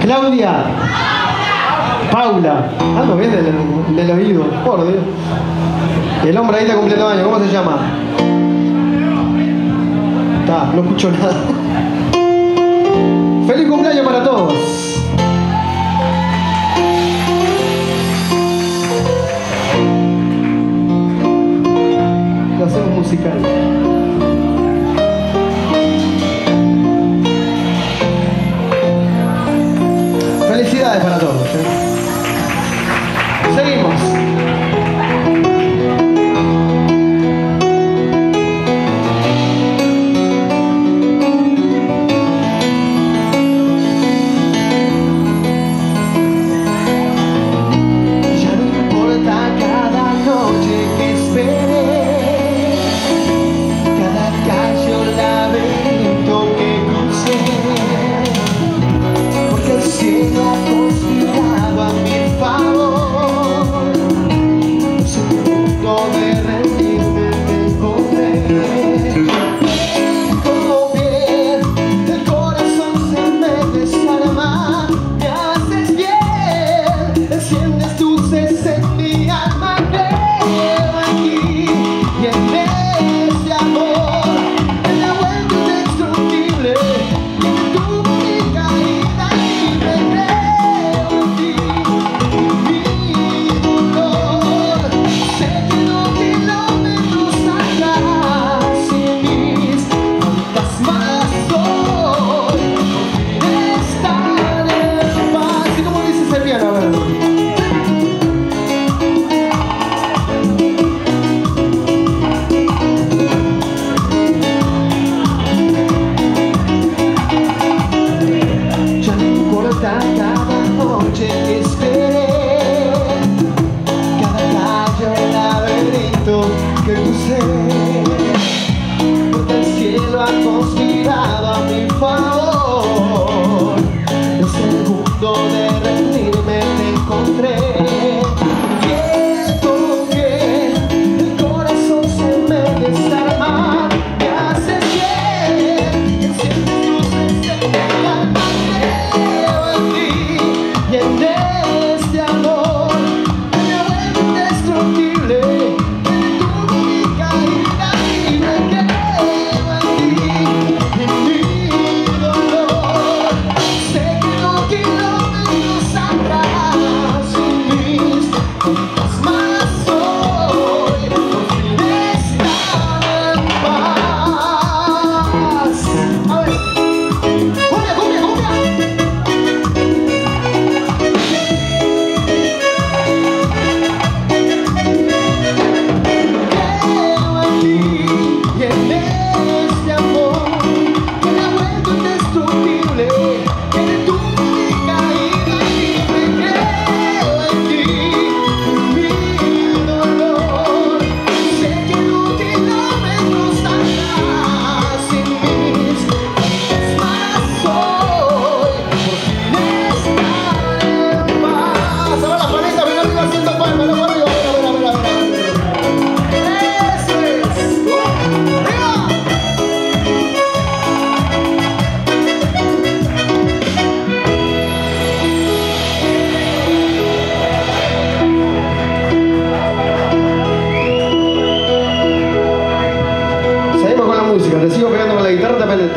Claudia. Paula. Algo bien del, del oído, por Dios. El hombre ahí está cumpliendo años, ¿cómo se llama? No escucho nada. ¡Feliz cumpleaños para todos! hacemos musical. Felicidades para todos.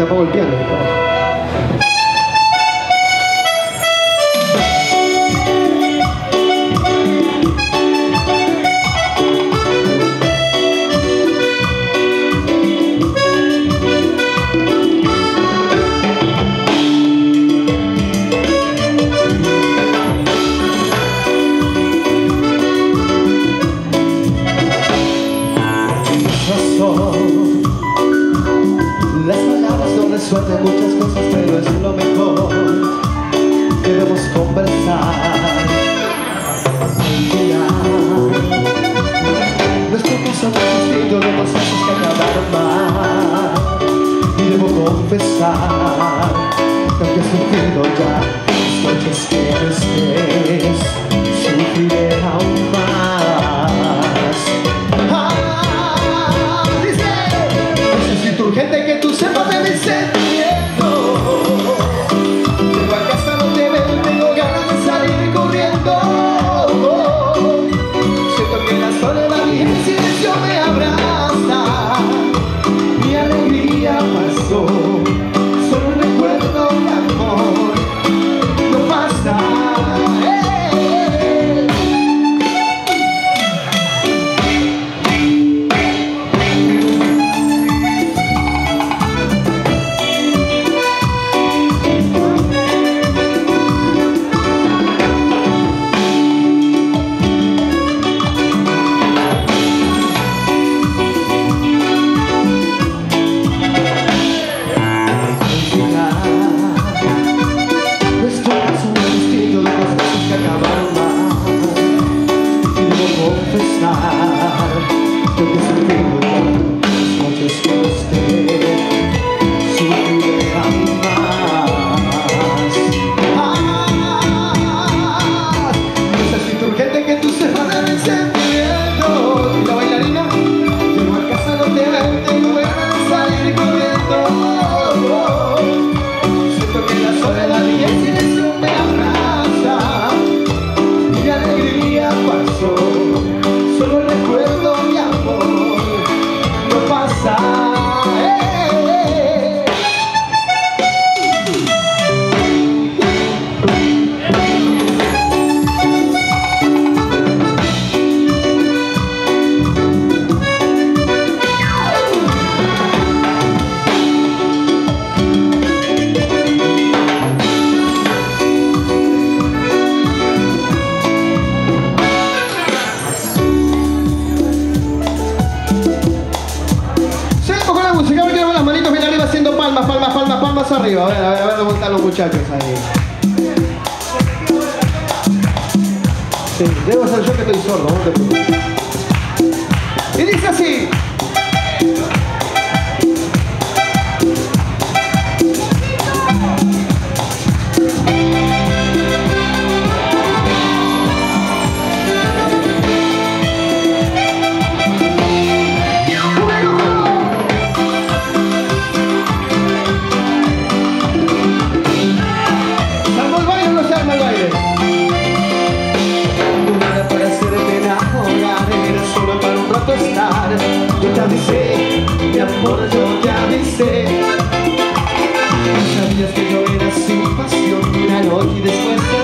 te apago el piano pienso hacer muchas cosas, pero es lo mejor. Debemos conversar. Nuestro curso no distinto de este los casos que acabaron mal. Y debo confesar que he sufrido ya, las noches que estés, sufriré aún. una palmas arriba, a ver, a ver, a ver dónde están los muchachos ahí. Sí, debo ser yo que estoy sordo, no te preocupes. Y dice así. Yo te avisé, mi amor, yo te avisé. Sabías que yo era sin pasión, una noche y después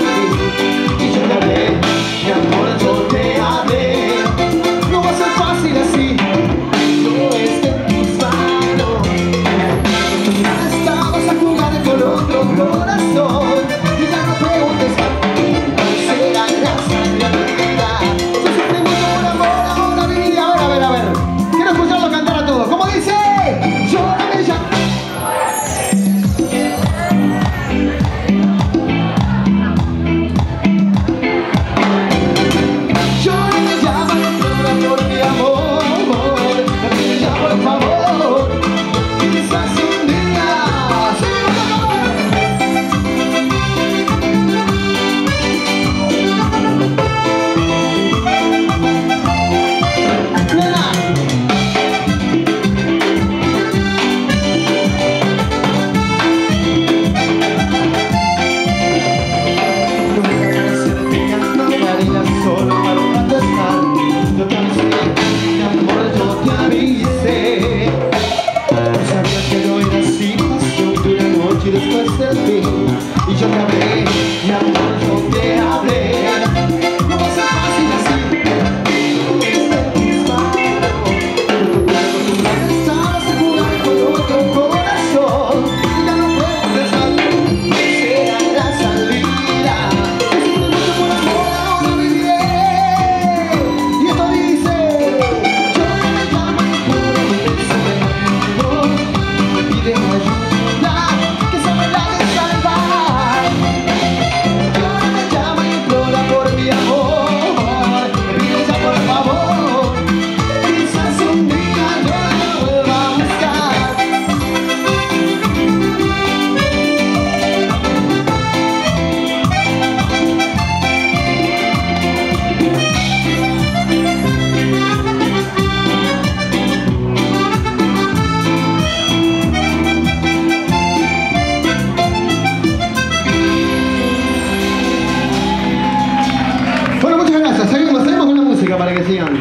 para que sigan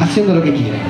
haciendo lo que quieran.